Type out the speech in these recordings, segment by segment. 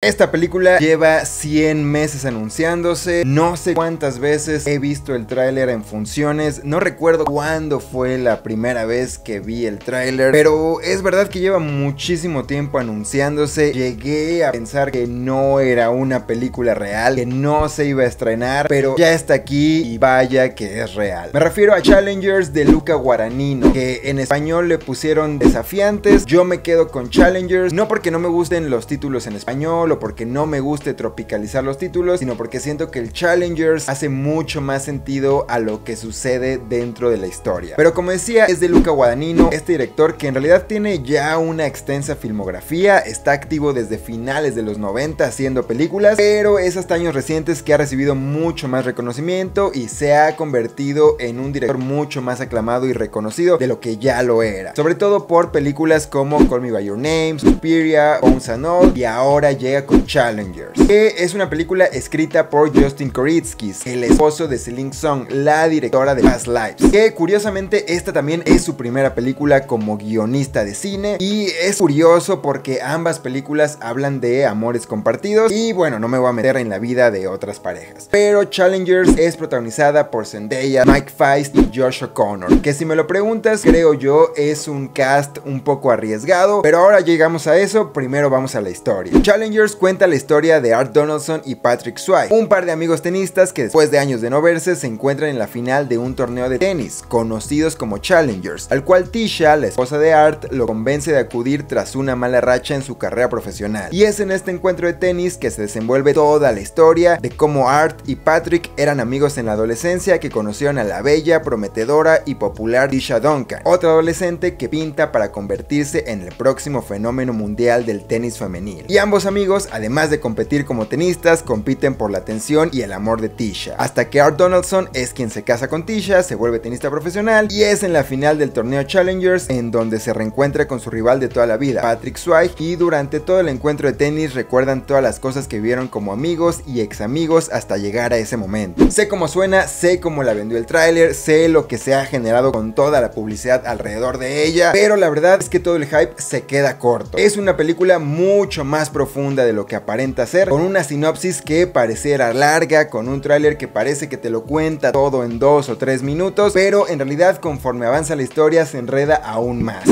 Esta película lleva 100 meses anunciándose, no sé cuántas veces he visto el tráiler en funciones, no recuerdo cuándo fue la primera vez que vi el tráiler, pero es verdad que lleva muchísimo tiempo anunciándose, llegué a pensar que no era una película real, que no se iba a estrenar, pero ya está aquí y vaya que es real. Me refiero a Challengers de Luca Guaranino, que en español le pusieron desafiantes, yo me quedo con Challengers, no porque no me gusten los títulos en español, porque no me guste tropicalizar los títulos, sino porque siento que el Challengers hace mucho más sentido a lo que sucede dentro de la historia. Pero como decía, es de Luca Guadagnino, este director que en realidad tiene ya una extensa filmografía, está activo desde finales de los 90 haciendo películas, pero es hasta años recientes que ha recibido mucho más reconocimiento y se ha convertido en un director mucho más aclamado y reconocido de lo que ya lo era. Sobre todo por películas como Call Me By Your Name, Suspiria, Bones and y ahora llega con Challengers, que es una película escrita por Justin Koritskis, el esposo de Celine Song, la directora de Past Lives, que curiosamente esta también es su primera película como guionista de cine y es curioso porque ambas películas hablan de amores compartidos y bueno, no me voy a meter en la vida de otras parejas, pero Challengers es protagonizada por Zendaya, Mike Feist y Josh O'Connor, que si me lo preguntas, creo yo es un cast un poco arriesgado, pero ahora llegamos a eso, primero vamos a la historia. Challengers cuenta la historia de Art Donaldson y Patrick Swayze, un par de amigos tenistas que después de años de no verse se encuentran en la final de un torneo de tenis, conocidos como Challengers, al cual Tisha, la esposa de Art, lo convence de acudir tras una mala racha en su carrera profesional. Y es en este encuentro de tenis que se desenvuelve toda la historia de cómo Art y Patrick eran amigos en la adolescencia que conocieron a la bella, prometedora y popular Tisha Duncan, otra adolescente que pinta para convertirse en el próximo fenómeno mundial del tenis femenil. Y ambos amigos además de competir como tenistas, compiten por la atención y el amor de Tisha. Hasta que Art Donaldson es quien se casa con Tisha, se vuelve tenista profesional y es en la final del torneo Challengers en donde se reencuentra con su rival de toda la vida, Patrick Swayze, y durante todo el encuentro de tenis recuerdan todas las cosas que vieron como amigos y ex amigos hasta llegar a ese momento. Sé cómo suena, sé cómo la vendió el tráiler, sé lo que se ha generado con toda la publicidad alrededor de ella, pero la verdad es que todo el hype se queda corto. Es una película mucho más profunda lo que aparenta ser, con una sinopsis que pareciera larga, con un tráiler que parece que te lo cuenta todo en dos o tres minutos, pero en realidad conforme avanza la historia se enreda aún más.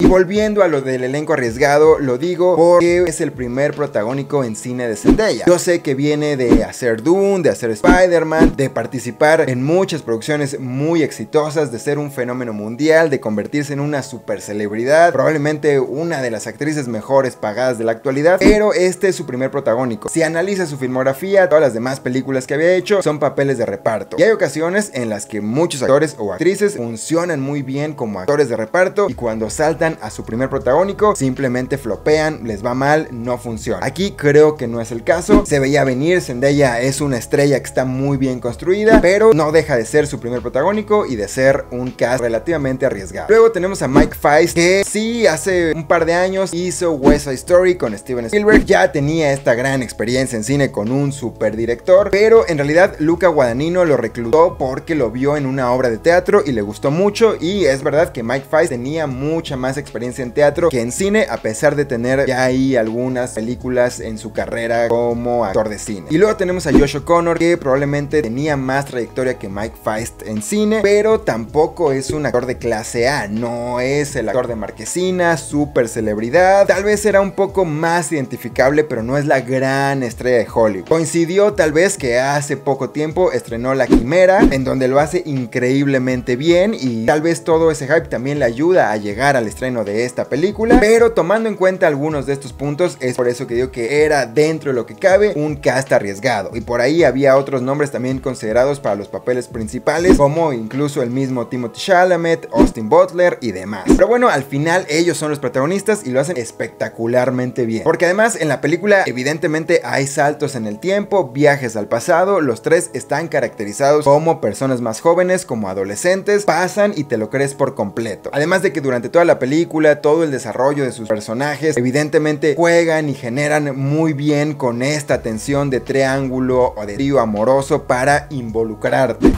Y volviendo a lo del elenco arriesgado, lo digo porque es el primer protagónico en cine de Zendaya. Yo sé que viene de hacer Doom, de hacer Spider-Man, de participar en muchas producciones muy exitosas, de ser un fenómeno mundial, de convertirse en una super celebridad, probablemente una de las actrices mejores pagadas de la actualidad, pero este es su primer protagónico. Si analiza su filmografía, todas las demás películas que había hecho son papeles de reparto. Y hay ocasiones en las que muchos actores o actrices funcionan muy bien como actores de reparto y cuando saltan a su primer protagónico, simplemente flopean, les va mal, no funciona. Aquí creo que no es el caso, se veía venir, Zendaya es una estrella que está muy bien construida, pero no deja de ser su primer protagónico y de ser un cast relativamente arriesgado. Luego tenemos a Mike Feist, que sí, hace un par de años hizo West Side Story con Steven Spielberg, ya tenía esta gran experiencia en cine con un super director, pero en realidad Luca Guadagnino lo reclutó porque lo vio en una obra de teatro y le gustó mucho y es verdad que Mike Feist tenía mucha más experiencia en teatro que en cine, a pesar de tener ya ahí algunas películas en su carrera como actor de cine. Y luego tenemos a Josh O'Connor, que probablemente tenía más trayectoria que Mike Feist en cine, pero tampoco es un actor de clase A, no es el actor de marquesina, super celebridad, tal vez era un poco más identificable, pero no es la gran estrella de Hollywood. Coincidió tal vez que hace poco tiempo estrenó La Quimera, en donde lo hace increíblemente bien y tal vez todo ese hype también le ayuda a llegar al estreno de esta película, pero tomando en cuenta algunos de estos puntos, es por eso que digo que era dentro de lo que cabe un cast arriesgado. Y por ahí había otros nombres también considerados para los papeles principales, como incluso el mismo Timothy Chalamet, Austin Butler y demás. Pero bueno, al final ellos son los protagonistas y lo hacen espectacularmente bien. Porque además en la película evidentemente hay saltos en el tiempo, viajes al pasado, los tres están caracterizados como personas más jóvenes, como adolescentes, pasan y te lo crees por completo. Además de que durante toda la película todo el desarrollo de sus personajes, evidentemente juegan y generan muy bien con esta tensión de triángulo o de trío amoroso para involucrarte.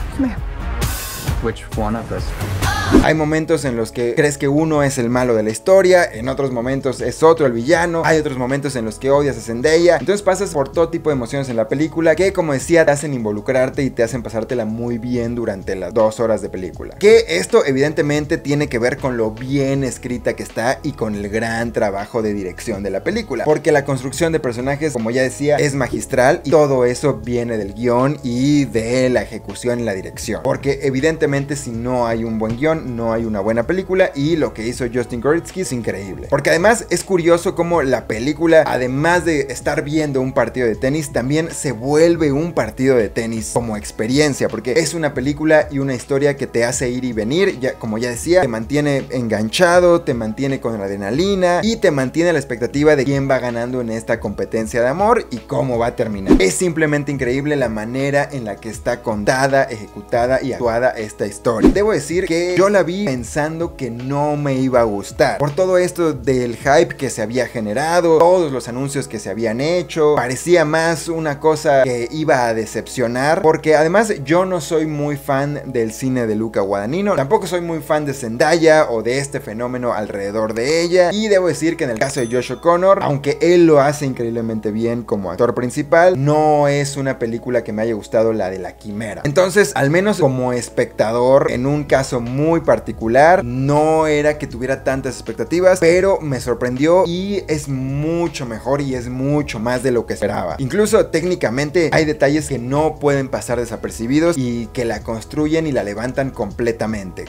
Hay momentos en los que crees que uno es el malo de la historia, en otros momentos es otro el villano, hay otros momentos en los que odias a Zendaya. Entonces pasas por todo tipo de emociones en la película que, como decía, te hacen involucrarte y te hacen pasártela muy bien durante las dos horas de película. Que esto evidentemente tiene que ver con lo bien escrita que está y con el gran trabajo de dirección de la película. Porque la construcción de personajes, como ya decía, es magistral y todo eso viene del guion y de la ejecución y la dirección. Porque evidentemente si no hay un buen guion, no hay una buena película y lo que hizo Justin Goritsky es increíble. Porque además es curioso cómo la película, además de estar viendo un partido de tenis, también se vuelve un partido de tenis como experiencia. Porque es una película y una historia que te hace ir y venir, ya, como ya decía, te mantiene enganchado, te mantiene con adrenalina y te mantiene la expectativa de quién va ganando en esta competencia de amor y cómo va a terminar. Es simplemente increíble la manera en la que está contada, ejecutada y actuada esta historia. Debo decir que yo la vi pensando que no me iba a gustar. Por todo esto del hype que se había generado, todos los anuncios que se habían hecho, parecía más una cosa que iba a decepcionar. Porque además yo no soy muy fan del cine de Luca Guadagnino, tampoco soy muy fan de Zendaya o de este fenómeno alrededor de ella. Y debo decir que en el caso de Josh O'Connor, aunque él lo hace increíblemente bien como actor principal, no es una película que me haya gustado la de la quimera. Entonces, al menos como espectador, en un caso muy particular, no era que tuviera tantas expectativas, pero me sorprendió y es mucho mejor y es mucho más de lo que esperaba. Incluso técnicamente hay detalles que no pueden pasar desapercibidos y que la construyen y la levantan completamente.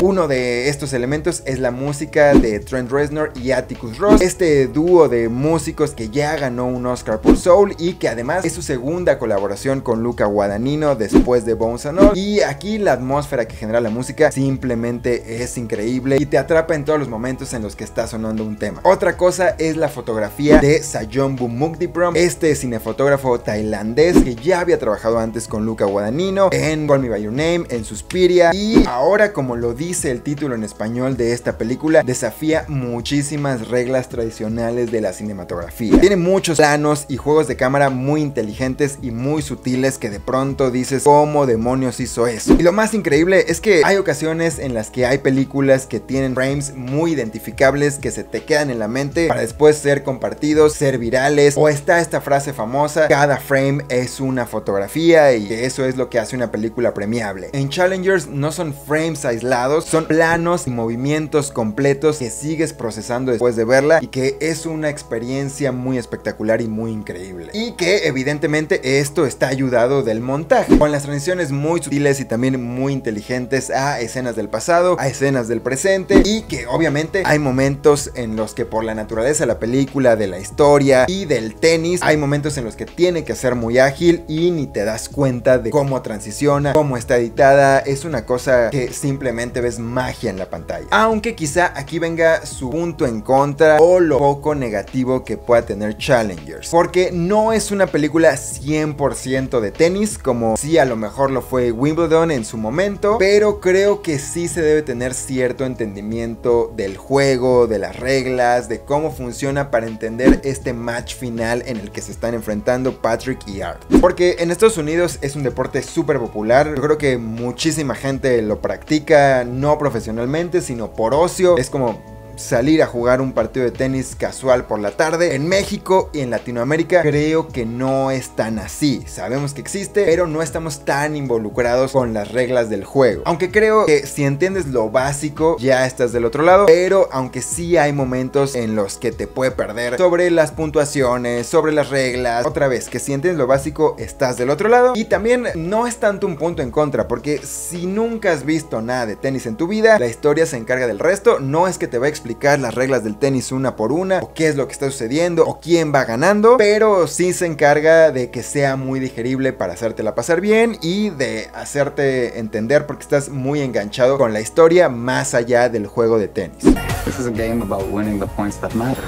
Uno de estos elementos es la música de Trent Reznor y Atticus Ross, este dúo de músicos que ya ganó un Oscar por Soul y que además es su segunda colaboración con Luca Guadagnino después de Bones and All. Y aquí la atmósfera que genera la música simplemente es increíble y te atrapa en todos los momentos en los que está sonando un tema. Otra cosa es la fotografía de Sayon Bumukdiprom, este cinefotógrafo tailandés que ya había trabajado antes con Luca Guadagnino en Call Me By Your Name, en Suspiria y ahora como lo dice el título en español de esta película, desafía muchísimas reglas tradicionales de la cinematografía. Tiene muchos planos y juegos de cámara muy inteligentes y muy sutiles que de pronto dices cómo demonios hizo eso. Y lo más increíble es que hay ocasiones en las que hay películas que tienen frames muy identificables que se te quedan en la mente para después ser compartidos, ser virales o está esta frase famosa, cada frame es una fotografía y eso es lo que hace una película premiable. En Challengers no son frames aislados, son planos y movimientos completos que sigues procesando después de verla y que es una experiencia muy espectacular y muy increíble. Y que evidentemente esto está ayudado del montaje, con las transiciones muy sutiles y también muy inteligentes a escenas del pasado, a escenas del presente y que obviamente hay momentos en los que por la naturaleza de la película, de la historia y del tenis, hay momentos en los que tiene que ser muy ágil y ni te das cuenta de cómo transiciona, cómo está editada, es una cosa que simplemente ves magia en la pantalla. Aunque quizá aquí venga su punto en contra o lo poco negativo que pueda tener Challengers. Porque no es una película 100% de tenis, como si a lo mejor lo fue Wimbledon en su momento, pero creo que sí se debe tener cierto entendimiento del juego, de las reglas, de cómo funciona para entender este match final en el que se están enfrentando Patrick y Art. Porque en Estados Unidos es un deporte súper popular, yo creo que muchísima gente gente lo practica no profesionalmente, sino por ocio. Es como salir a jugar un partido de tenis casual por la tarde. En México y en Latinoamérica creo que no es tan así. Sabemos que existe, pero no estamos tan involucrados con las reglas del juego. Aunque creo que si entiendes lo básico, ya estás del otro lado. Pero aunque sí hay momentos en los que te puede perder sobre las puntuaciones, sobre las reglas. Otra vez, que si entiendes lo básico, estás del otro lado. Y también no es tanto un punto en contra, porque si nunca has visto nada de tenis en tu vida, la historia se encarga del resto. No es que te va a explicar las reglas del tenis una por una, o qué es lo que está sucediendo, o quién va ganando, pero sí se encarga de que sea muy digerible para hacértela pasar bien y de hacerte entender porque estás muy enganchado con la historia más allá del juego de tenis. This is a game about winning the points that matter.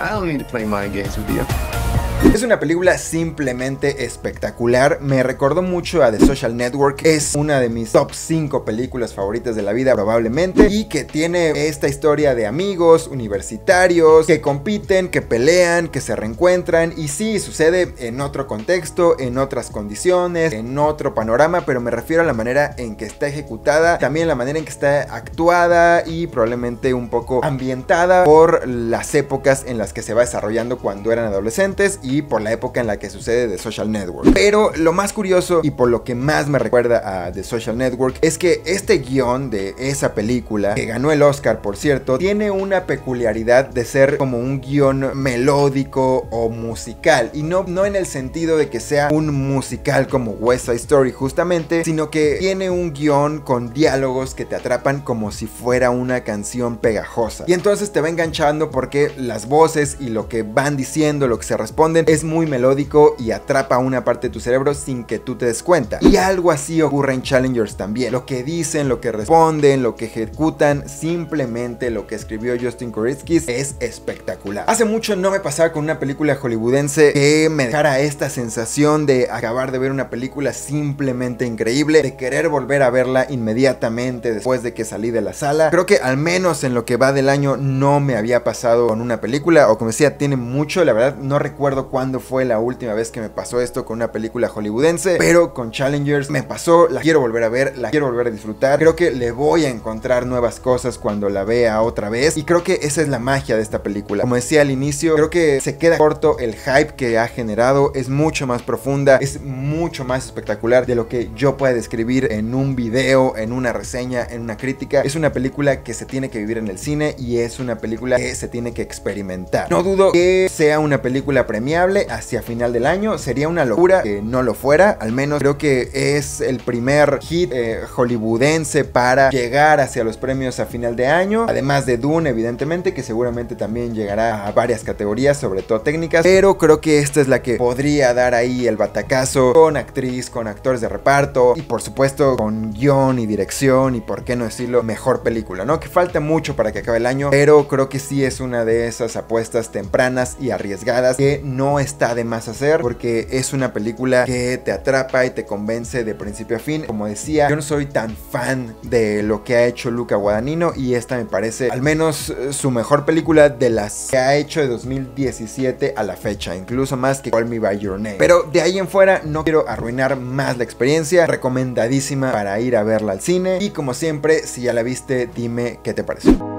I don't need to play my games with you. Es una película simplemente espectacular, me recordó mucho a The Social Network, es una de mis top 5 películas favoritas de la vida probablemente y que tiene esta historia de amigos universitarios que compiten, que pelean, que se reencuentran y sí, sucede en otro contexto, en otras condiciones, en otro panorama, pero me refiero a la manera en que está ejecutada, también la manera en que está actuada y probablemente un poco ambientada por las épocas en las que se va desarrollando cuando eran adolescentes y por la época en la que sucede The Social Network. Pero lo más curioso y por lo que más me recuerda a The Social Network es que este guion de esa película, que ganó el Oscar por cierto, tiene una peculiaridad de ser como un guion melódico o musical y no, no en el sentido de que sea un musical como West Side Story justamente, sino que tiene un guion con diálogos que te atrapan como si fuera una canción pegajosa. Y entonces te va enganchando porque las voces y lo que van diciendo, lo que se responden, es muy melódico y atrapa una parte de tu cerebro sin que tú te des cuenta. Y algo así ocurre en Challengers también. Lo que dicen, lo que responden, lo que ejecutan, simplemente lo que escribió Justin Koriskis es espectacular. Hace mucho no me pasaba con una película hollywoodense que me dejara esta sensación de acabar de ver una película simplemente increíble, de querer volver a verla inmediatamente después de que salí de la sala. Creo que al menos en lo que va del año no me había pasado con una película, o como decía, tiene mucho, la verdad no recuerdo cuándo fue la última vez que me pasó esto con una película hollywoodense, pero con Challengers me pasó, la quiero volver a ver, la quiero volver a disfrutar, creo que le voy a encontrar nuevas cosas cuando la vea otra vez, y creo que esa es la magia de esta película. Como decía al inicio, creo que se queda corto el hype que ha generado, es mucho más profunda, es mucho más espectacular de lo que yo pueda describir en un video, en una reseña, en una crítica. Es una película que se tiene que vivir en el cine y es una película que se tiene que experimentar. No dudo que sea una película hacia final del año, sería una locura que no lo fuera, al menos creo que es el primer hit eh, hollywoodense para llegar hacia los premios a final de año, además de Dune evidentemente, que seguramente también llegará a varias categorías, sobre todo técnicas, pero creo que esta es la que podría dar ahí el batacazo con actriz, con actores de reparto y por supuesto con guion y dirección y por qué no decirlo, mejor película, ¿no? Que falta mucho para que acabe el año, pero creo que sí es una de esas apuestas tempranas y arriesgadas que no está de más hacer porque es una película que te atrapa y te convence de principio a fin. Como decía, yo no soy tan fan de lo que ha hecho Luca Guadagnino y esta me parece al menos eh, su mejor película de las que ha hecho de 2017 a la fecha, incluso más que Call Me By Your Name. Pero de ahí en fuera no quiero arruinar más la experiencia, recomendadísima para ir a verla al cine y como siempre, si ya la viste, dime qué te pareció.